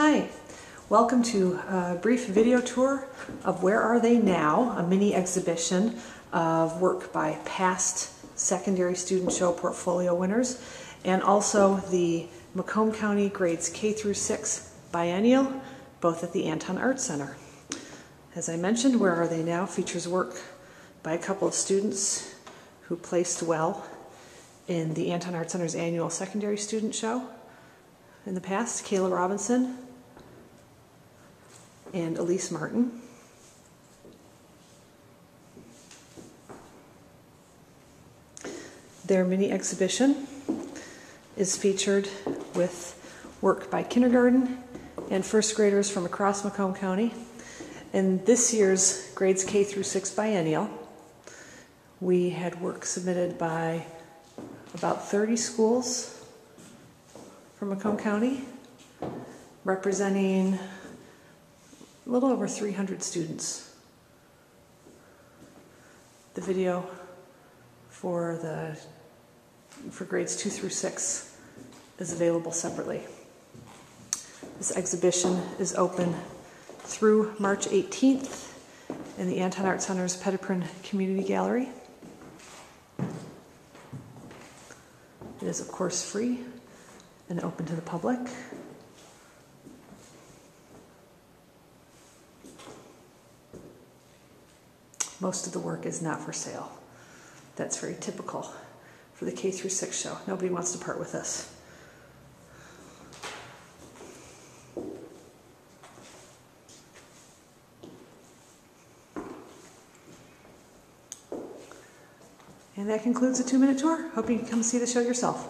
Hi, welcome to a brief video tour of Where Are They Now, a mini exhibition of work by past secondary student show portfolio winners and also the Macomb County grades K through 6 biennial, both at the Anton Art Center. As I mentioned, Where Are They Now features work by a couple of students who placed well in the Anton Art Center's annual secondary student show in the past, Kela Robinson and Elise Martin. Their mini exhibition is featured with work by kindergarten and first graders from across Macomb County. In this year's grades K through 6 biennial, we had work submitted by about 30 schools from Macomb County, representing a little over 300 students. The video for the for grades 2 through 6 is available separately. This exhibition is open through March 18th in the Anton Art Center's Petitpren Community Gallery. It is, of course, free and open to the public. Most of the work is not for sale. That's very typical for the K through 6 show. Nobody wants to part with this. And that concludes the two minute tour. Hope you can come see the show yourself.